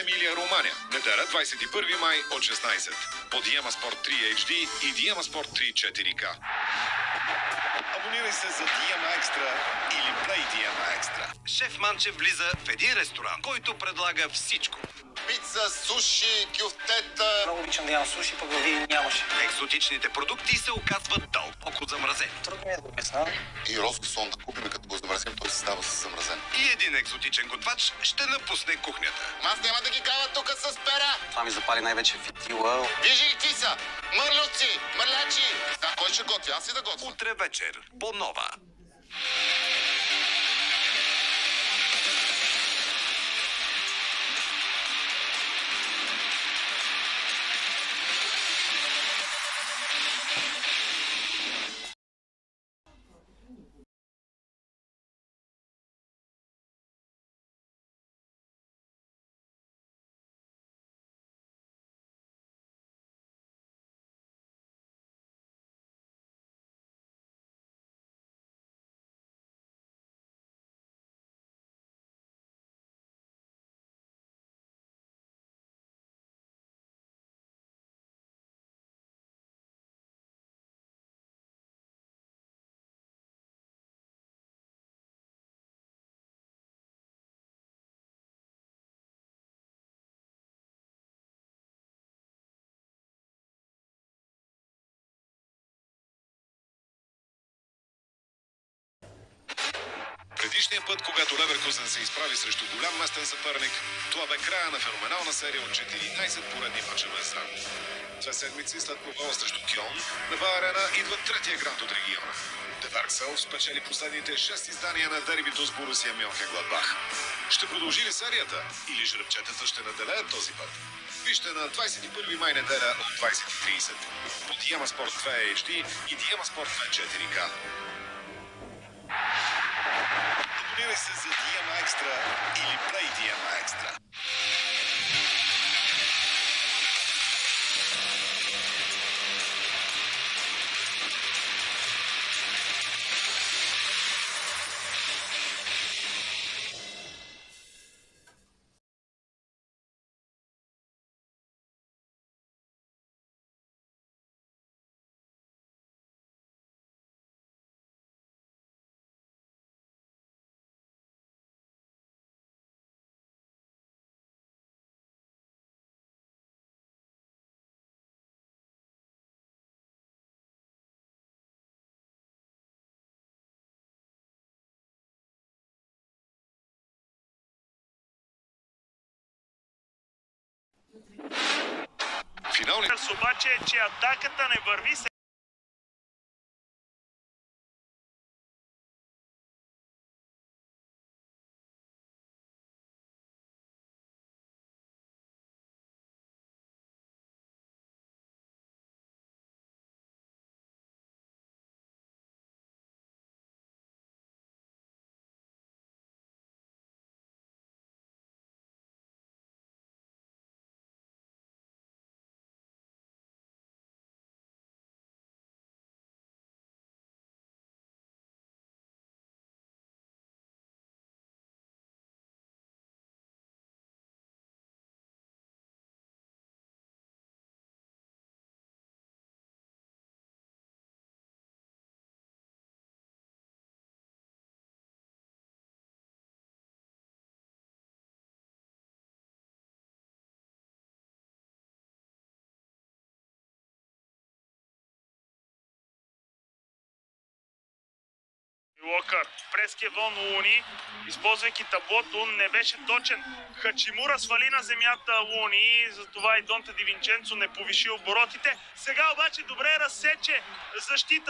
Емилия Романя. Неделя 21 май от 16. По Диема Спорт 3 HD и Диема Спорт 3 4K. Абонирай се за Диема Екстра или Play Диема Екстра. Шеф Манчев влиза в един ресторант, който предлага всичко. Пица, суши, кюфтета. Много обичам да ям суши, пък във Видин нямаше. Екзотичните продукти се оказват дълбоко замразени. Трудно ми е да обясна. И ролски сон да купим, като го замразим, той се става с замразен. И един екзотичен готвач ще напусне кухнята. Аз няма да ги гава тук с пера. Това ми запали най-вече фитила. Вижи какви са? Мърлюци, мърлячи. Да, кой ще готви? Аз и да готвя. Утре вечер по нова. Предишния път, когато Леверкузен се изправи срещу голям местен съперник, това бе края на феноменална серия от 14 поредни мача без загуба. Две седмици след провала срещу Кьон, на Арена идва третия грант от региона. Деверксел спечели последните 6 издания на дербито с Борусия Мьонхен Гладбах. Ще продължи ли серията или жребчетата ще наделеят този път? Вижте на 21 май неделя от 20.30 по Диема Спорт 2 HD и Диема Спорт 2 4K. Абонирай се Финални обаче е, че атаката не върви се. Локър. През Кевон Луни, използвайки таблото, не беше точен. Хачимура свали на земята Луни, затова и Донта Дивинченцо не повиши оборотите. Сега обаче добре разсече защита.